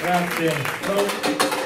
Grazie.